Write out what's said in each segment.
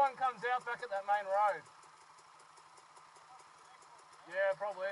one comes out back at that main road. Yeah, probably.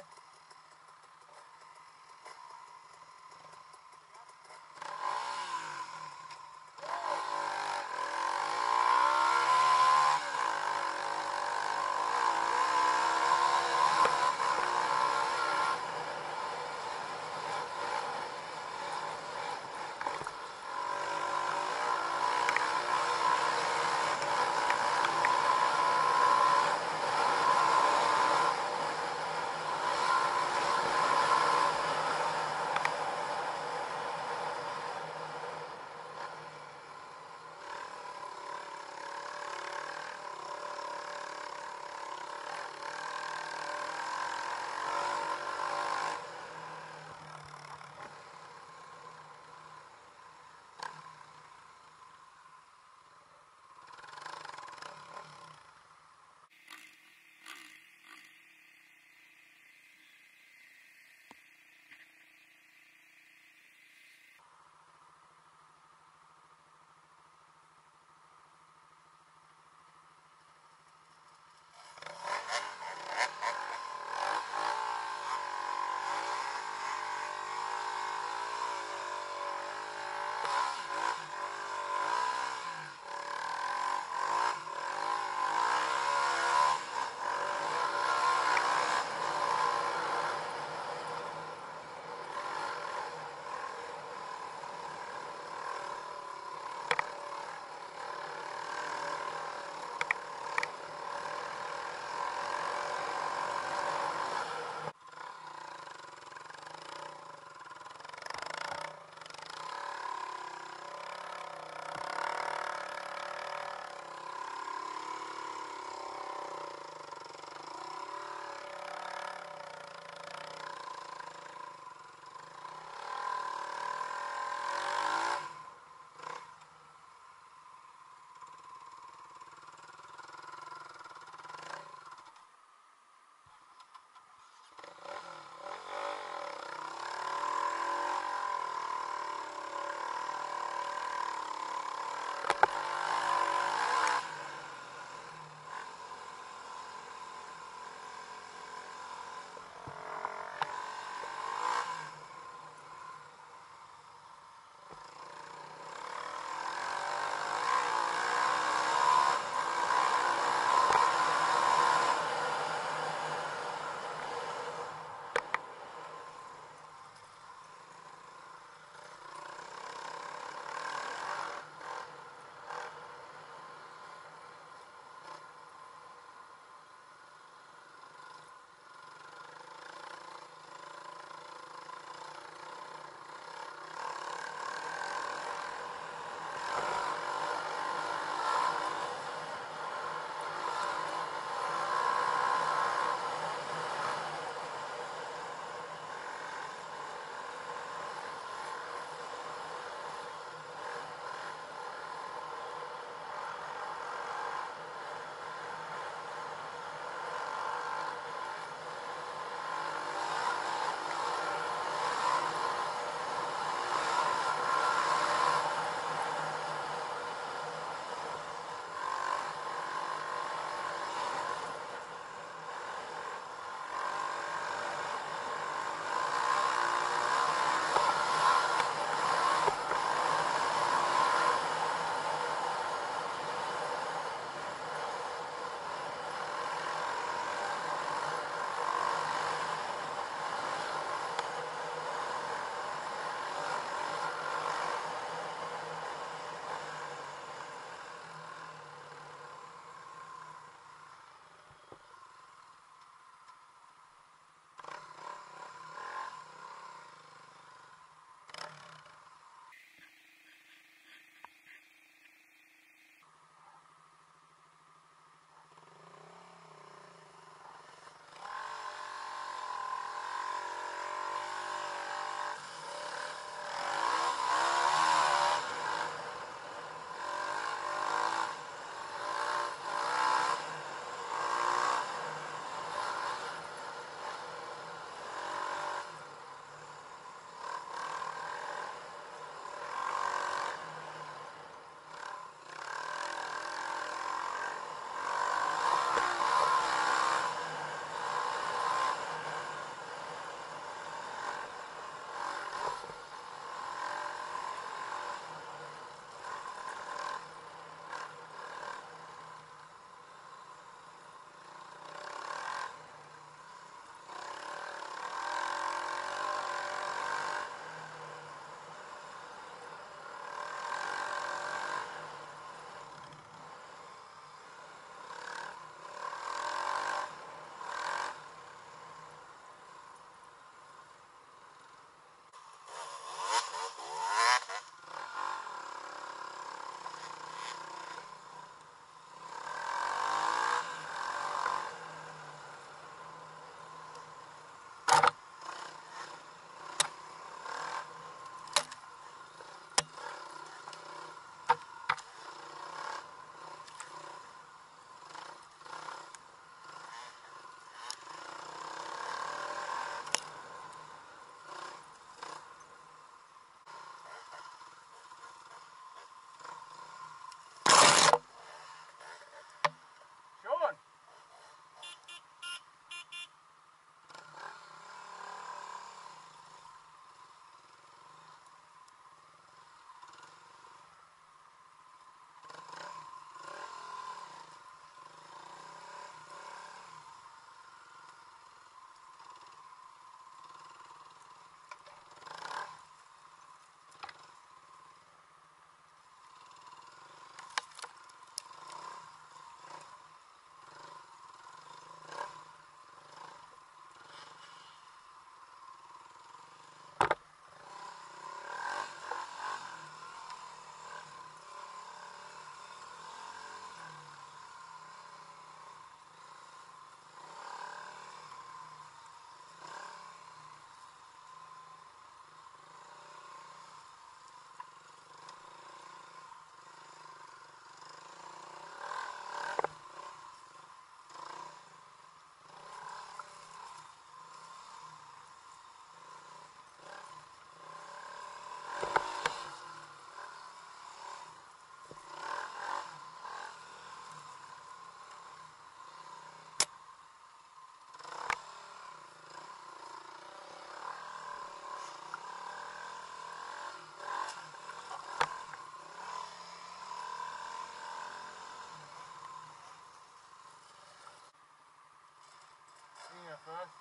First.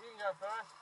You can.